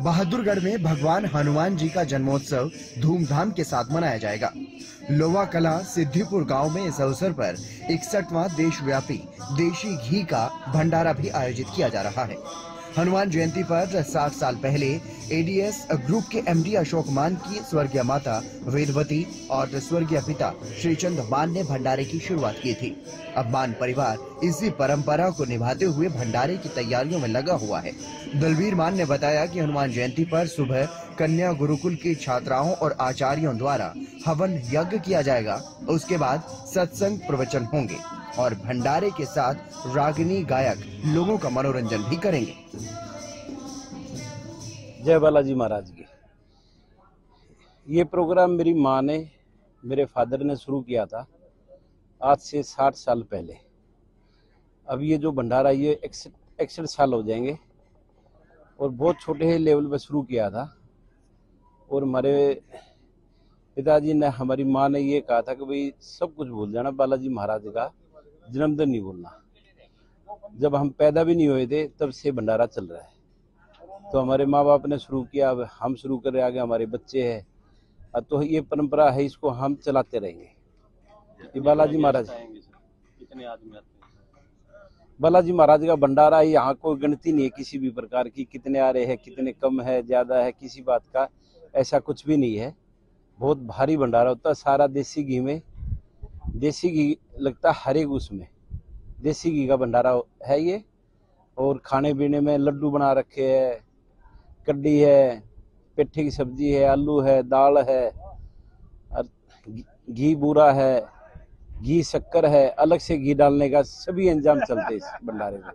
बहादुरगढ़ में भगवान हनुमान जी का जन्मोत्सव धूमधाम के साथ मनाया जाएगा। लोवा कला सिद्धिपुर गाँव में इस अवसर पर इकसठवां देशव्यापी देशी घी का भंडारा भी आयोजित किया जा रहा है। हनुमान जयंती पर 60 साल पहले एडीएस ग्रुप के एमडी अशोक मान की स्वर्गीय माता वेदवती और स्वर्गीय पिता श्रीचंद मान ने भंडारे की शुरुआत की थी। अब मान परिवार इसी परंपरा को निभाते हुए भंडारे की तैयारियों में लगा हुआ है। दलवीर मान ने बताया कि हनुमान जयंती पर सुबह कन्या गुरुकुल की छात्राओं और आचार्यों द्वारा हवन यज्ञ किया जाएगा। उसके बाद सत्संग प्रवचन होंगे। और भंडारे के साथ रागिनी गायक लोगों का मनोरंजन भी करेंगे। जय बालाजी महाराज की। ये प्रोग्राम मेरी माँ ने, मेरे फादर ने शुरू किया था आज से साठ साल पहले। अब ये जो भंडारा, ये इकसठ साल हो जाएँगे और बहुत छोटे लेवल पे शुरू किया था और हमारे पिताजी ने, हमारी माँ ने ये कहा था कि भाई सब कुछ भूल जाना बालाजी महाराज का। जन्मदिन नहीं बोलना। जब हम पैदा भी नहीं हुए थे तब से भंडारा चल रहा है। तो हमारे माँ बाप ने शुरू किया अब हम शुरू कर आगे हमारे बच्चे हैं। तो ये परंपरा है इसको हम चलाते रहेंगे। ये बालाजी महाराज। बालाजी महाराज का भंडारा यहाँ कोई गिनती नहीं है किसी भी प्रकार की कितने आ रहे हैं कितने कम है ज़्यादा है किसी बात का ऐसा कुछ भी नहीं है। बहुत भारी भंडारा होता है सारा देसी घी में। देसी घी लगता है हर एक उसमें। देसी घी का भंडारा है ये, और खाने पीने में लड्डू बना रखे है कड्डी है, पेठे की सब्ज़ी है, आलू है, दाल है, और घी बूरा है, घी शक्कर है, अलग से घी डालने का सभी इंजाम चलते इस भंडारे में।